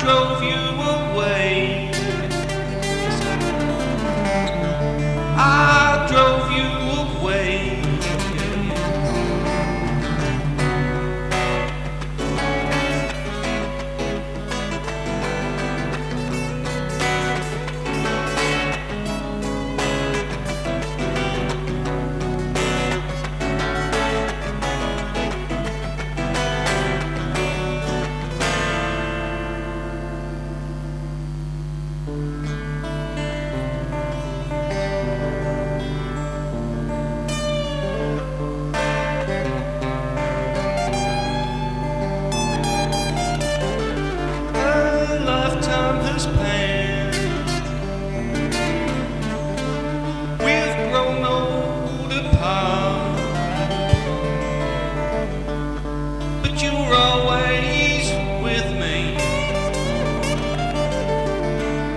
drove you away.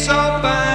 so bad.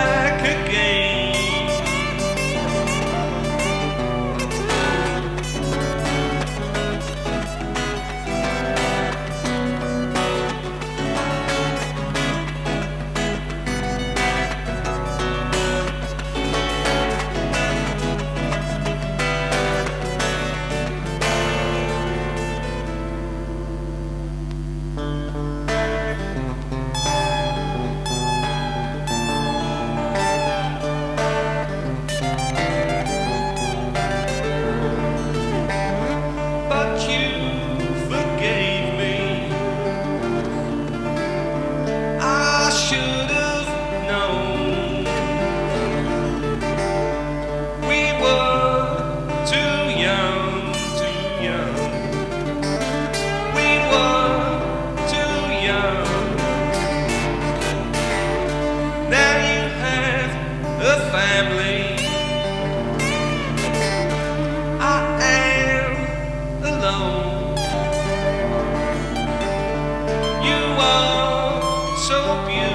so beautiful.